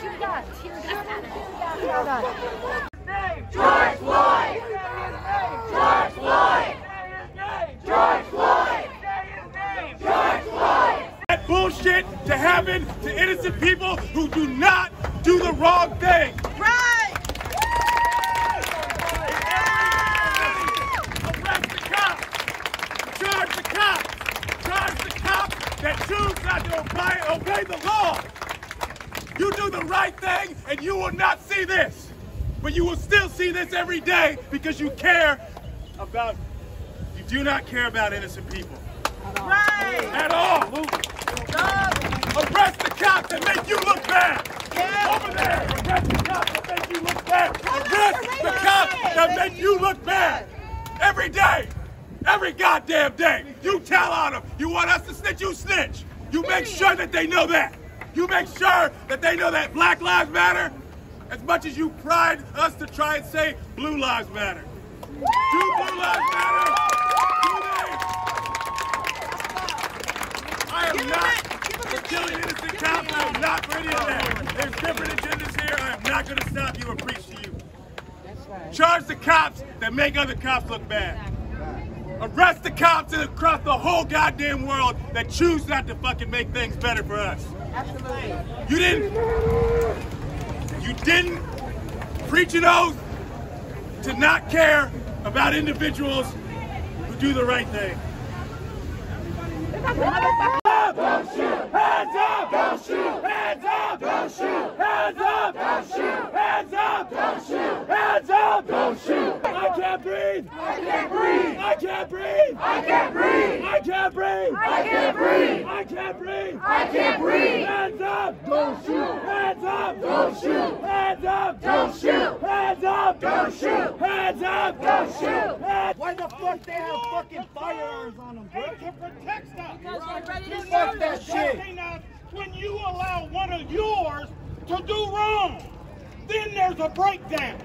shoot. Tear gas. George Floyd! George Floyd! George Floyd! George Floyd! that bullshit to happen to innocent people who do not do the wrong thing. Right! Arrest the cops. Charge the cops. Charge the cops that choose not to obey, obey the law. You do the right thing and you will not see this. But you will still see this every day because you care about, you do not care about innocent people. Right! At all. Arrest the cops that make you look bad. Over there. Arrest the cops that make you look bad. Arrest the cops that make you look bad. Every day. Every goddamn day. You tell on them. You want us to snitch, you snitch. You make sure that they know that. You make sure that they know that Black Lives Matter as much as you pride us to try and say Blue Lives Matter. Do Blue Lives Matter? Do they? I am not for killing innocent cops. I am not for any of that. There's different agendas here. I am not going to stop you or preach to you. Charge the cops that make other cops look bad. Arrest the cops across the whole goddamn world that choose not to fucking make things better for us. Absolutely. You didn't. You didn't preach an oath to not care about individuals who do the right thing. Hands up! Don't shoot! Hands up! Don't shoot! Hands up! Don't shoot! Hands up! Don't shoot! Hands up! Don't shoot! Hands up! Don't shoot! I can't breathe! I can't breathe! I can't breathe! I can't breathe! I can't breathe! I can't breathe! I can't breathe! I can't breathe! Hands up! Don't shoot! Hands up! Don't shoot! Hands up! Don't shoot! Hands up! Don't shoot! Hands up! Don't shoot! Hands Why the fuck they have fucking firearms on them, bro? to protect us. Because we're ready to You're that shit. when you allow one of yours to do wrong. Then there's a breakdown.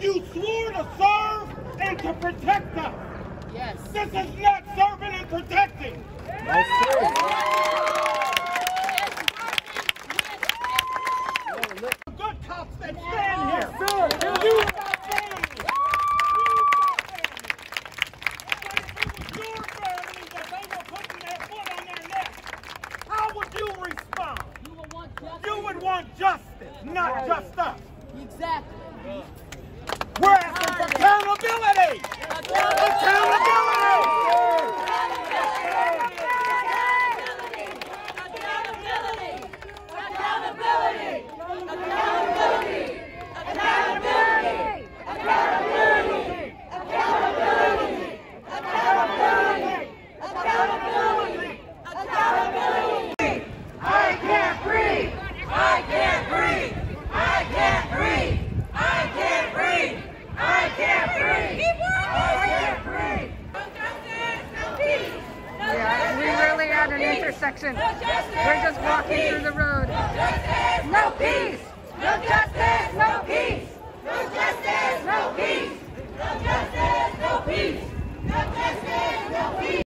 You swore to serve and to protect us. Yes. This is not serving and protecting. The good cops that stand here. You got family. You got family. But if it was your family that they were putting their foot on their neck, how would you respond? You will want justice. You would want justice, not just us. Exactly. We're asking for accountability. Accountability. I can't breathe! I can't breathe! I can't breathe! I can't breathe! I can't breathe! I can't breathe! No justice, no peace! No Yeah, we really at intersection. We're just walking through the road. No peace! No justice, no peace! No justice, no peace! No justice, no peace! No justice, no peace!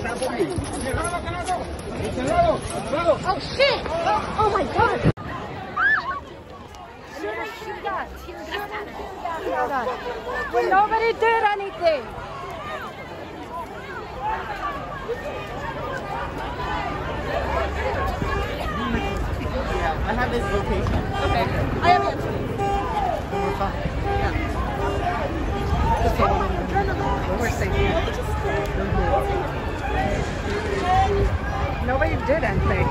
Oh shit! Oh, my god! Well, nobody did anything. Yeah, I have this location. Okay. I have it. Yeah. Okay. We're safe here. Nobody did anything.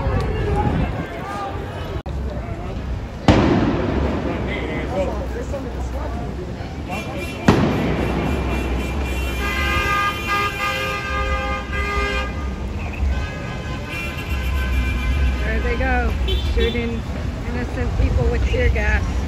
There they go, shooting innocent people with tear gas.